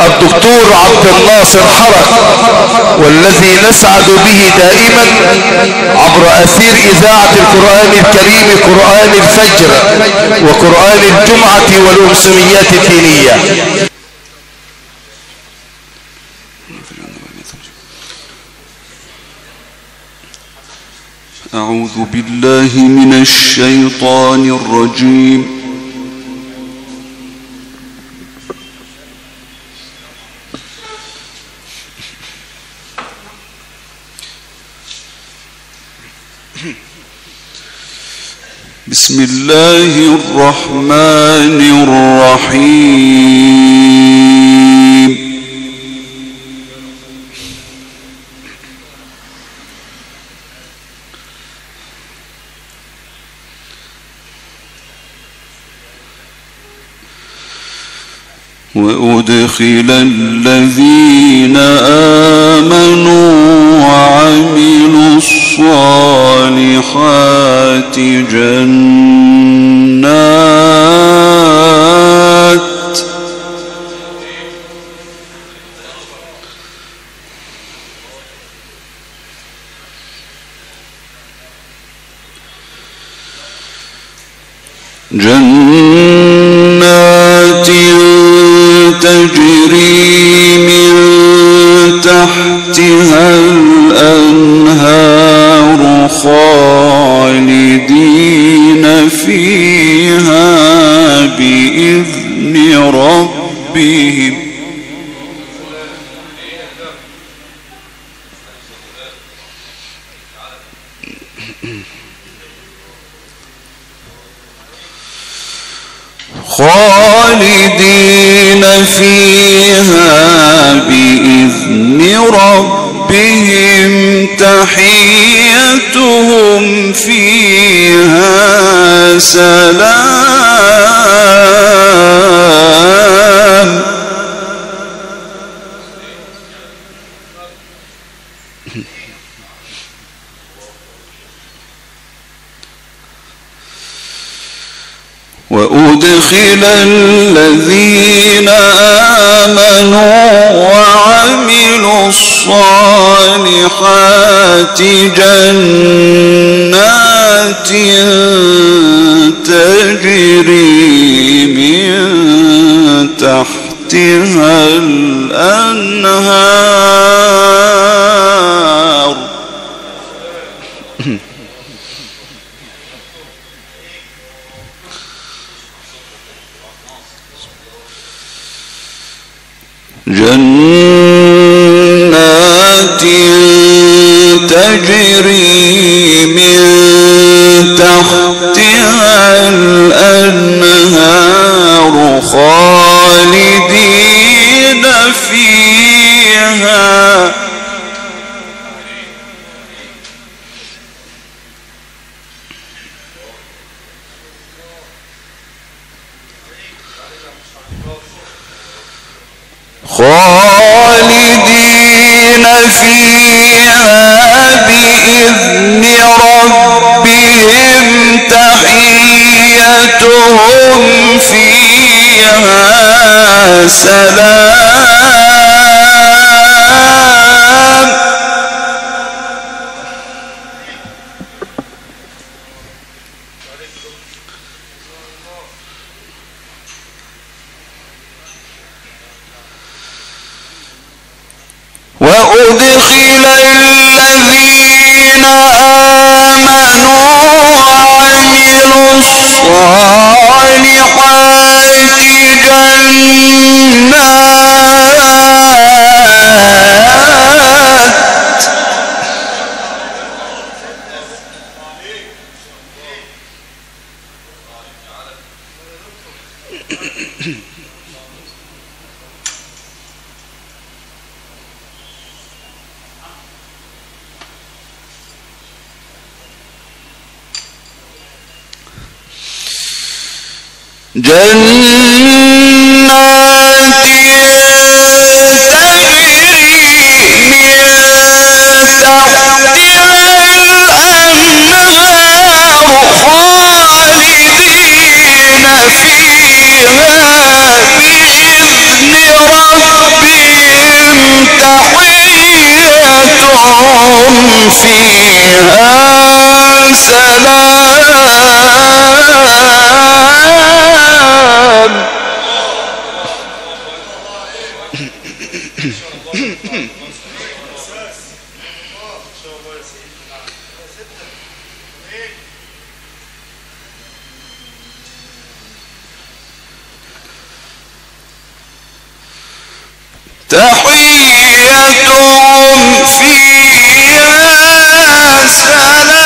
الدكتور عبد الناصر حرق والذي نسعد به دائما عبر أثير إذاعة القرآن الكريم قرآن الفجر وقرآن الجمعة والأمسميات الدينية. أعوذ بالله من الشيطان الرجيم. بسم الله الرحمن الرحيم. وأدخل الذين آمنوا الصالحات جنات جنات جنات تجري من تحتها الأنهار. الصالحات جنات تحيتهم فيها سلام.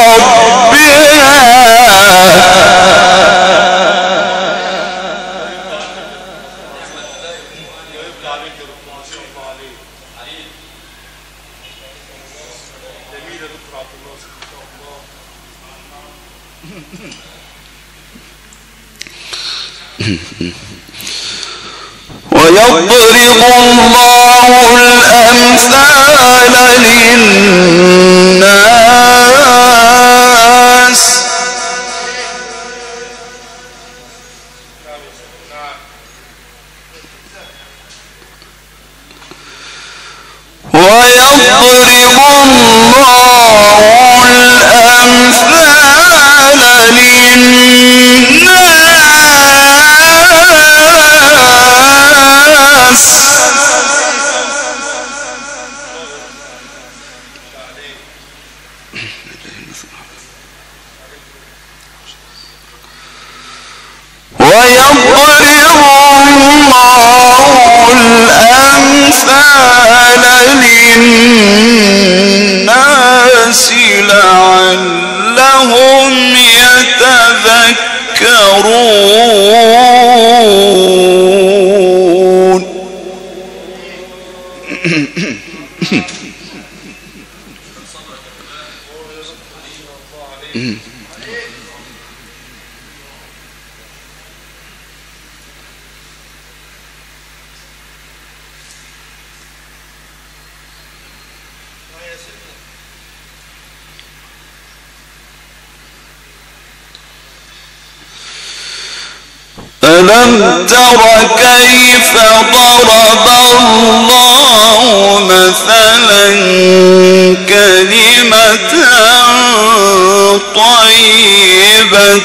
طيبة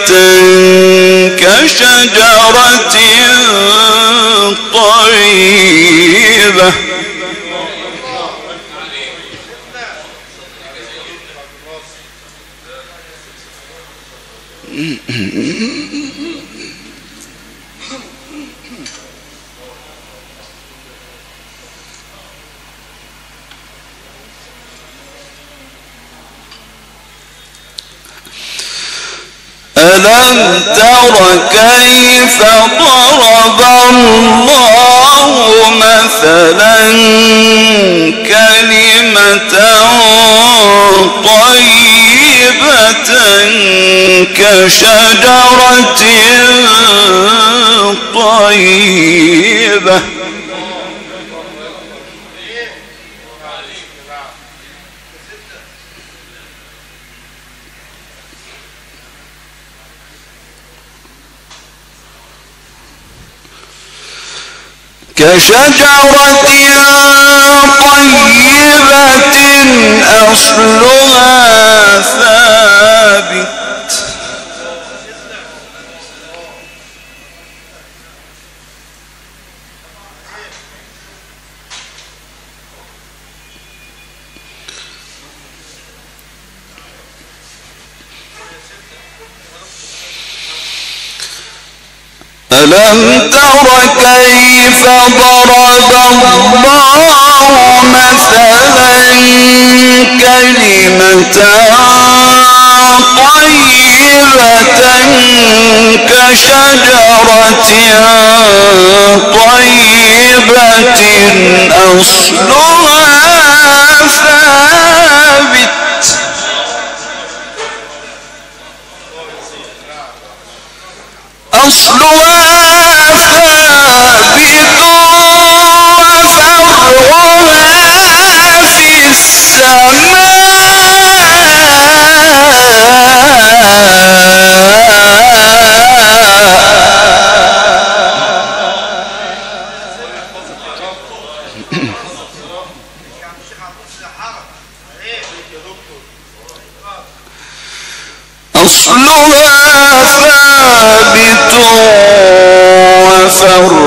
كشجرة طيبة Mm-hmm. ألم تر كيف ضرب الله مثلا كلمة طيبة كشجرة طيبة. كشجرة طيبة أصلها ثابت. ألم تر كيف ضرب الله مثلا كلمة طيبة كشجرة طيبة أصلها ثابت أصلها ثابت وفرعها في السماء.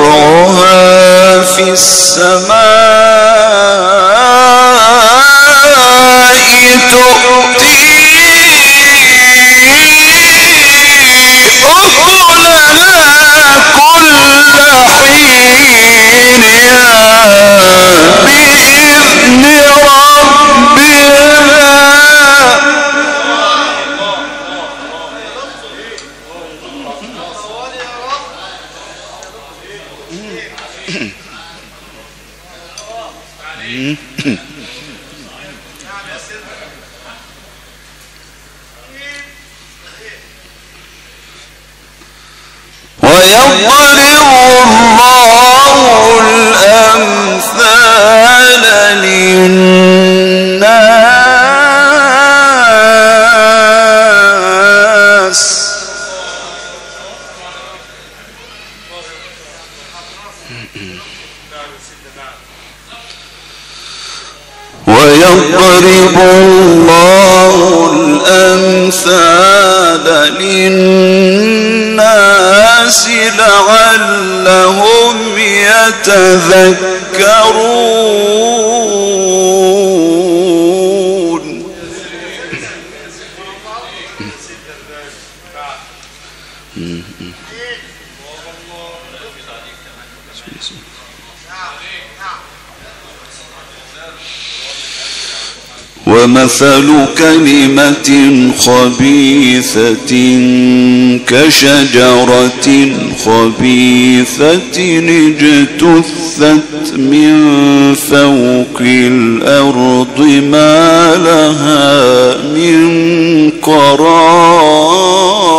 وفرعها في السماء ويضرب الله الأمثال للناس. ومثل كلمة خبيثة كشجرة خبيثة اجتثت من فوق الأرض ما لها من قرار.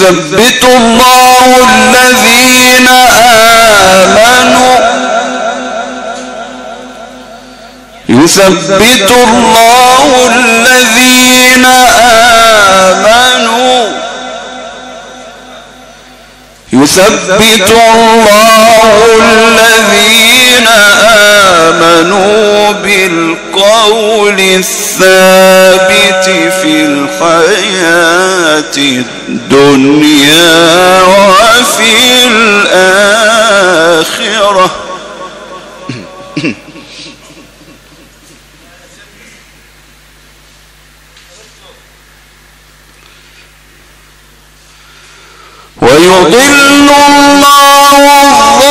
يثبت الله الذين آمنوا. يثبت الله الذين آمنوا. يثبت الله الذين آمنوا بالقول الثابت في الحياة الدنيا وفي الآخرة. ويضل الله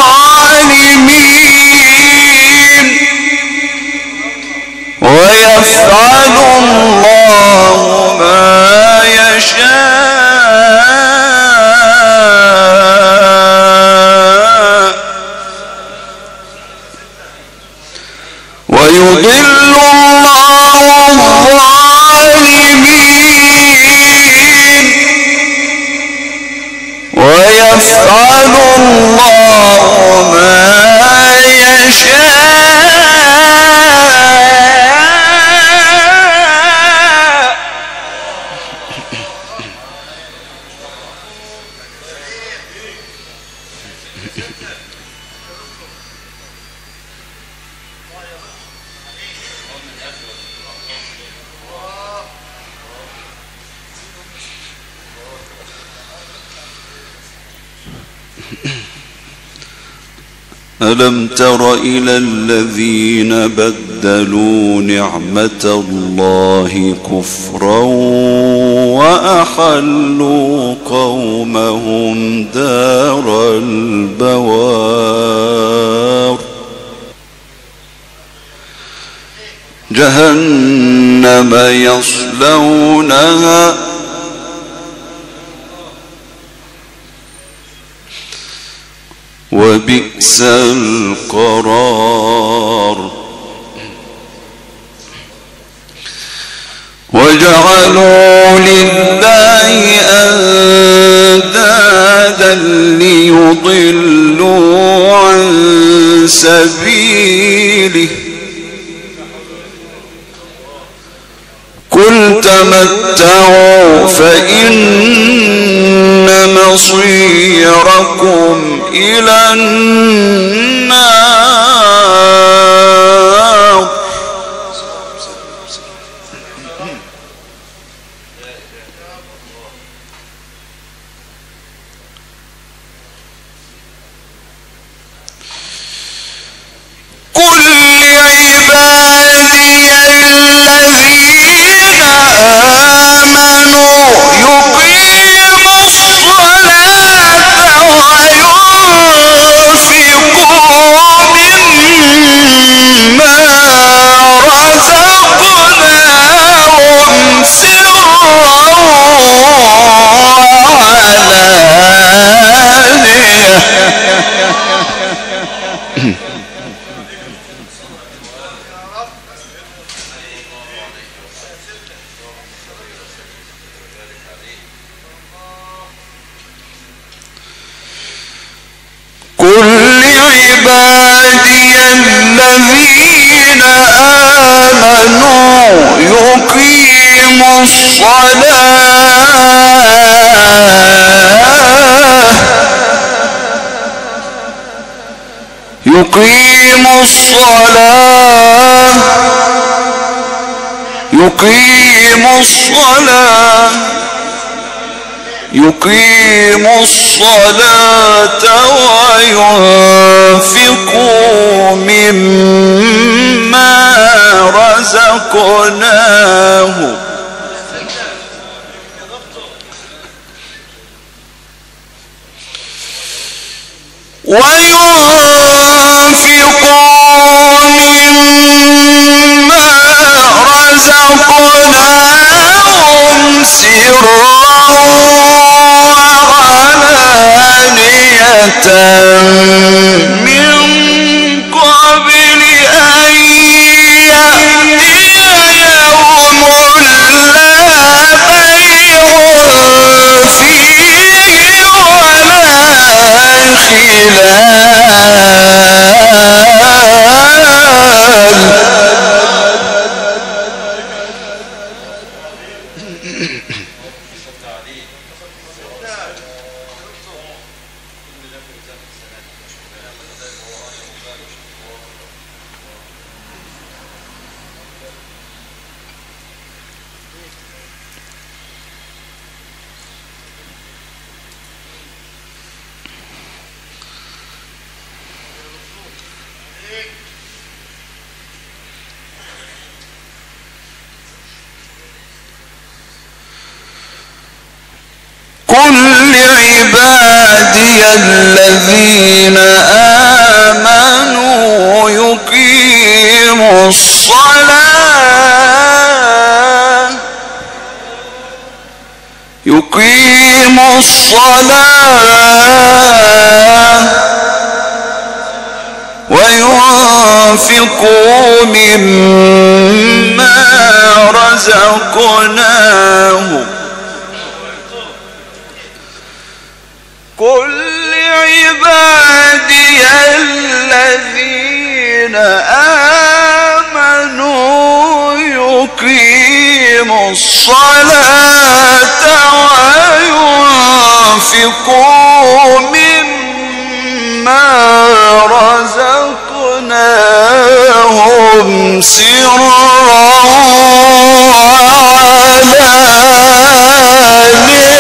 الذين بدلوا نعمة الله كفرا وأحلوا قومهم دار البوار. جهنم يصلونها وبئس القرار. وجعلوا لله أندادا ليضلوا عن سبيله. قل تمتعوا فإن مصيركم إلى النار. آمنوا الصلاة. يقيموا الصلاة. الصلاة. يقيم الصلاة وينفقوا مما رزقناه وينفقوا مما رزقناهم سرا وعلانية من قبل أن يأتي يوم لا بيع فيه ولا خلال الذين آمنوا يقيموا الصلاة. يقيموا الصلاة وينفقوا مما رزقناهم. قل الذين آمنوا يقيموا الصلاة وينفقوا مما رزقناهم سرا وعلانية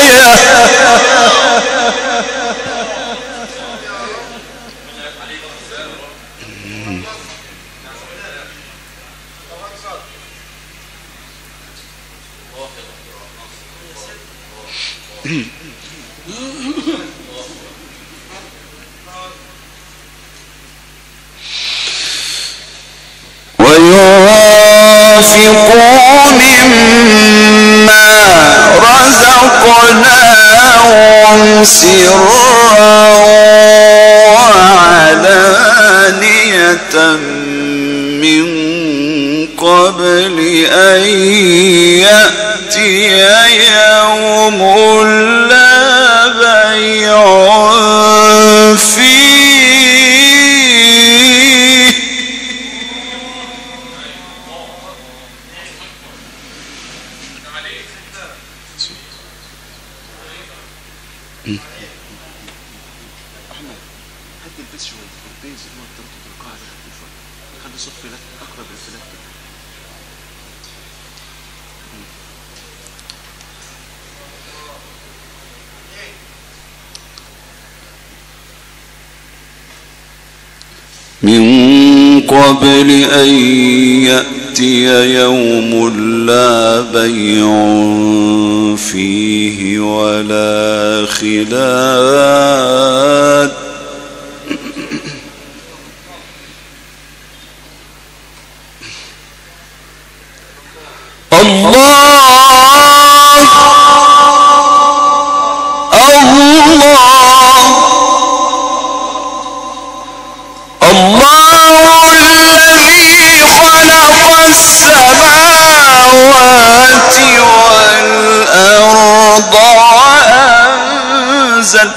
وينفقوا مما رزقناهم سرا قبل أن يأتي يوم لا بيع فيه ولا خلال وأنزل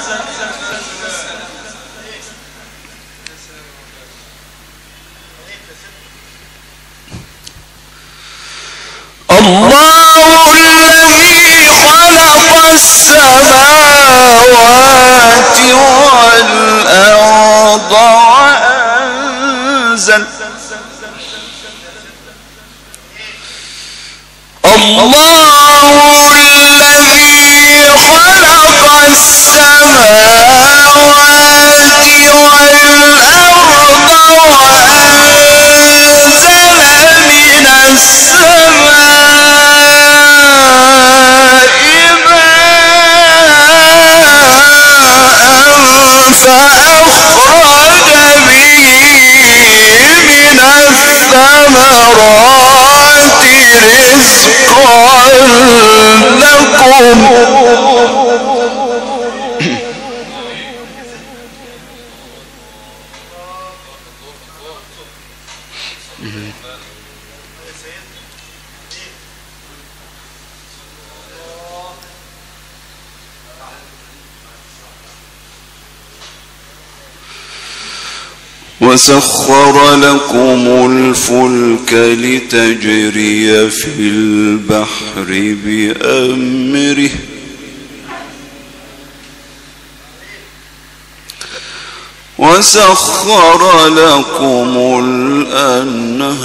الله الذي خلق السماوات والأرض وأنزل. الله خلق السماوات وسخر لكم الفلك لتجري في البحر بأمره. وسخر لكم الأنهار.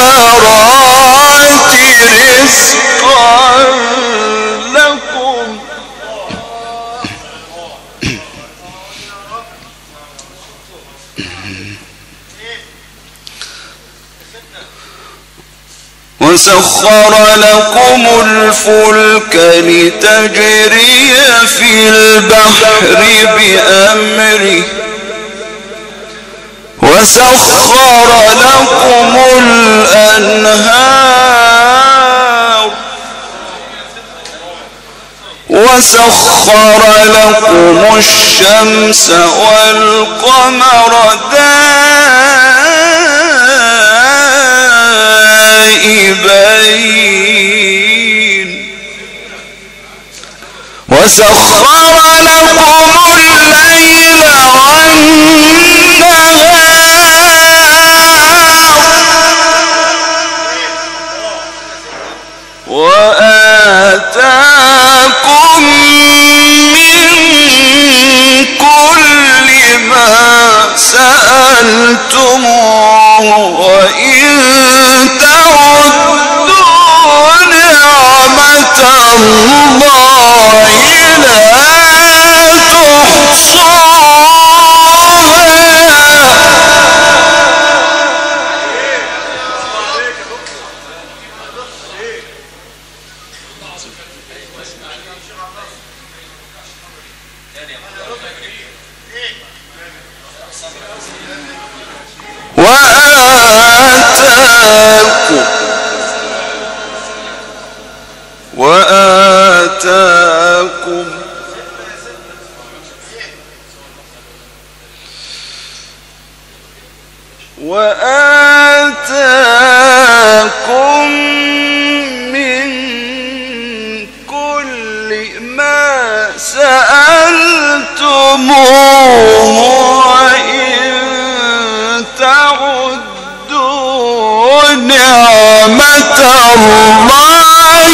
الثمرات رزقا لكم. وسخر لكم الفلك لتجري في البحر بأمره. وسخر لكم الأنهار. وسخر لكم الشمس والقمر دائبين. وسخر لكم الله تعدوا نعمة الله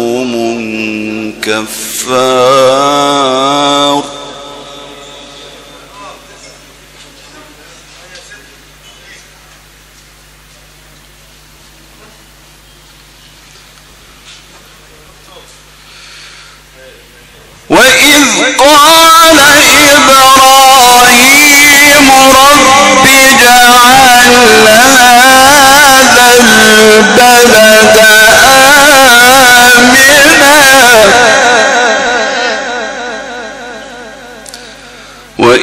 لظلوم كفار. وإذ قال إبراهيم رب اجعل هذا البلد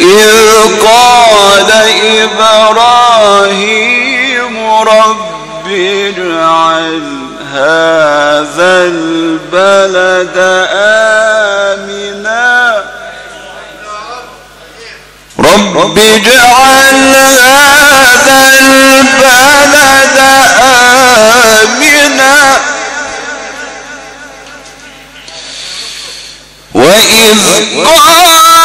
وإذ قال إبراهيم رب اجعل هذا البلد آمنا. رب اجعل هذا البلد آمنا. وإذ قال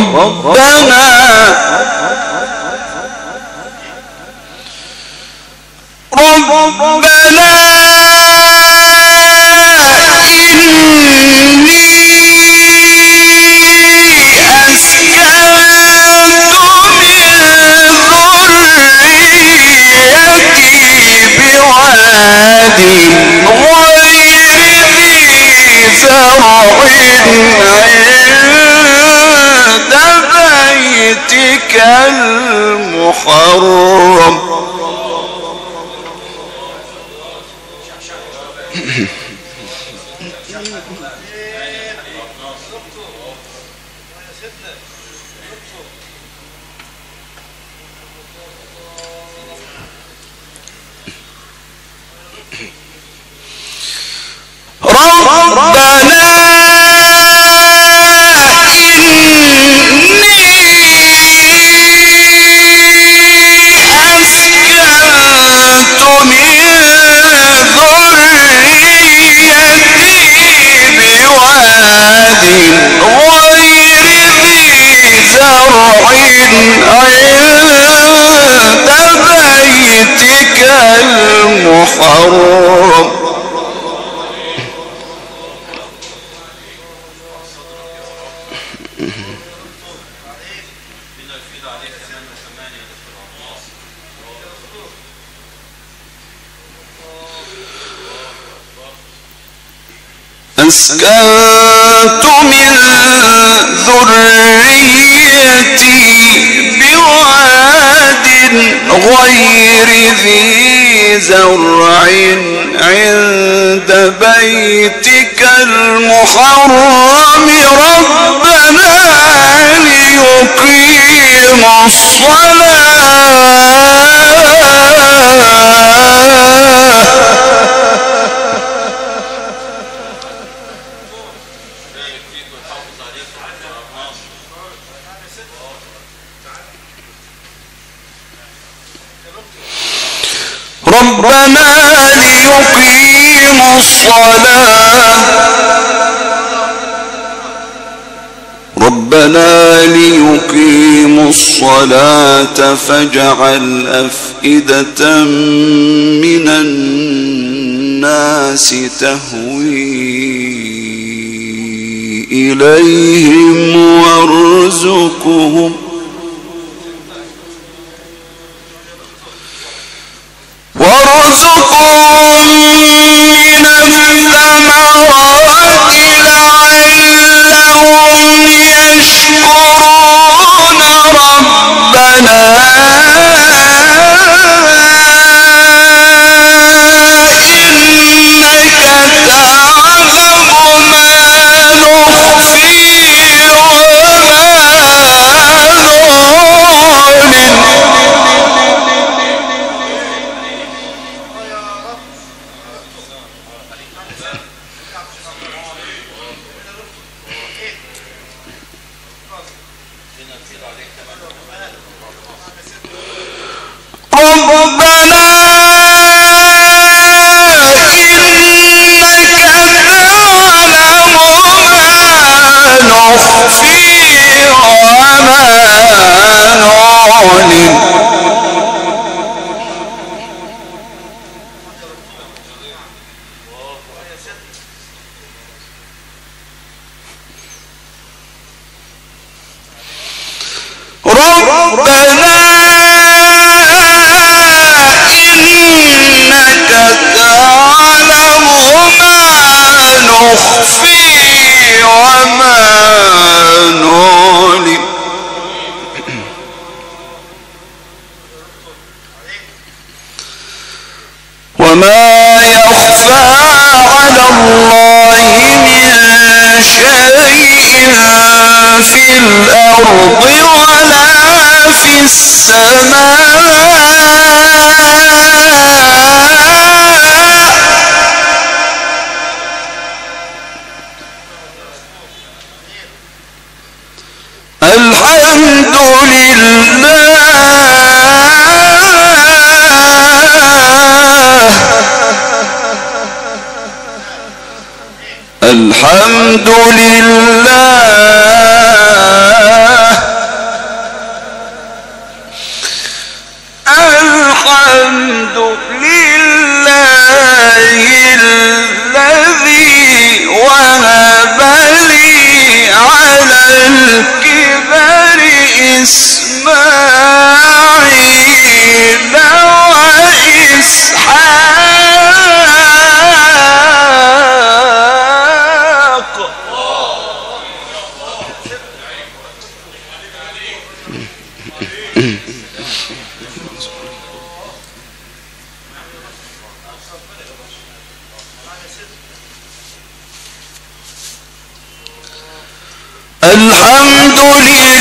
ربنا. ربنا بواد غير ذي زرع بيتك المحرم. المحرم أسكنت من ذريتي بواد غير ذي زرع عند بيتك المحرم ربنا ليقيم الصلاة. ربنا ليقيموا الصلاة. ربنا ليقيموا الصلاة فاجعل أفئدة من الناس تهوي إليهم وارزقهم. लिए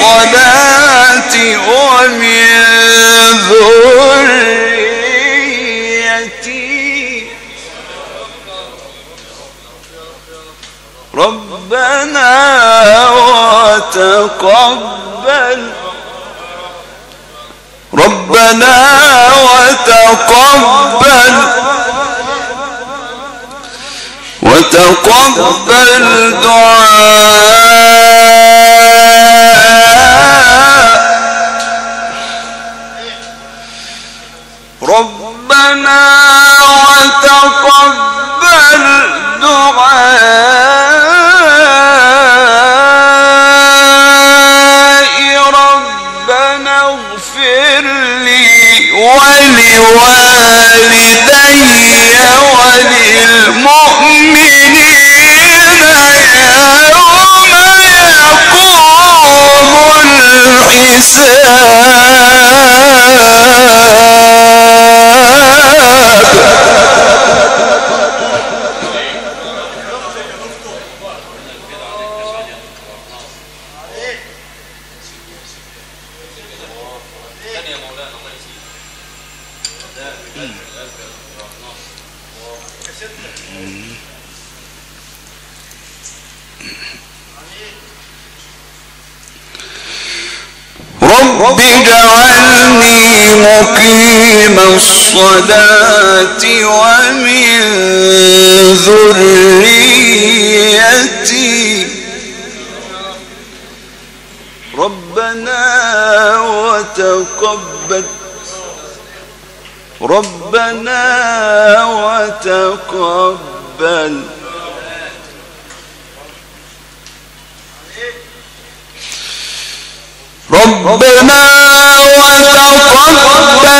الصلاة ومن ذريتي. ربنا وتقبل. ربنا وتقبل. وتقبل دعاء. وتقبل دعاء ربنا اغفر لي ولوالدي وللمؤمنين يوم يقول الحساب. الصلاة ومن ذريتي. ربنا وتقبل ربنا وتقبل. ربنا وتقبل.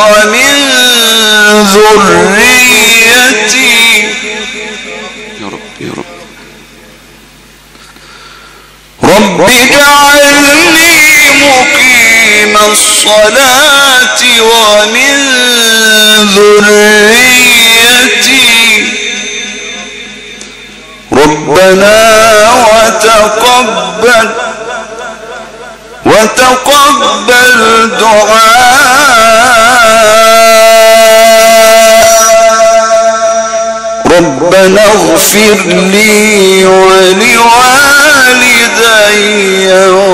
ومن ذريتي. يا رب يا رب. رب اجعلني مقيم الصلاة ومن ذريتي. ربنا وتقبل وتقبل دعاء ربنا اغفر لي ولوالدي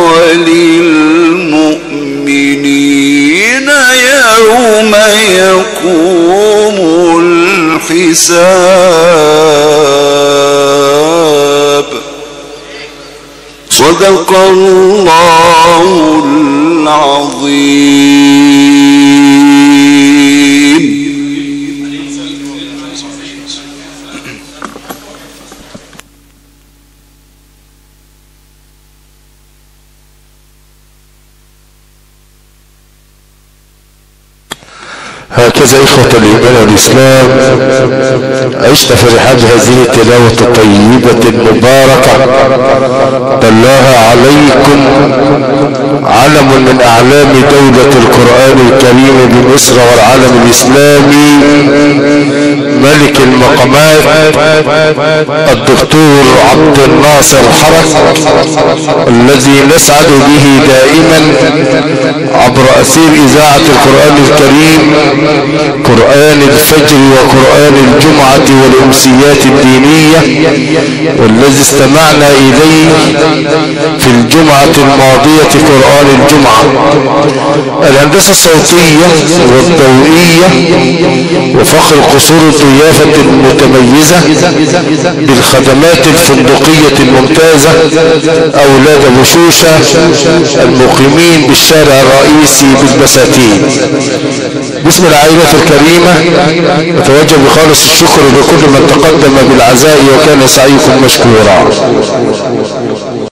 وللمؤمنين يوم يقوم الحساب. صدق الله العظيم. هكذا إخوة الإيمان والإسلام عشنا في رحاب هذه التلاوة الطيبة المباركة. دلها عليكم علم من أعلام دولة القرآن الكريم بمصر والعالم الإسلامي. ملك المقامات الدكتور عبد الناصر حرس الذي نسعد به دائما عبر أثير إذاعة القرآن الكريم. قرآن الفجر وقرآن الجمعة والأمسيات الدينية والذي استمعنا إليه في الجمعة الماضية قرآن الجمعة. الهندسة الصوتية والضوئية وفخر قصور الضيافة المتميزة بالخدمات الفندقية الممتازة أولاد بشوشة المقيمين بالشارع الرئيسي بالبساتين. باسم العائلة الكريمة نتوجه بخالص الشكر لكل من تقدم بالعزاء وكان سعيكم مشكورا.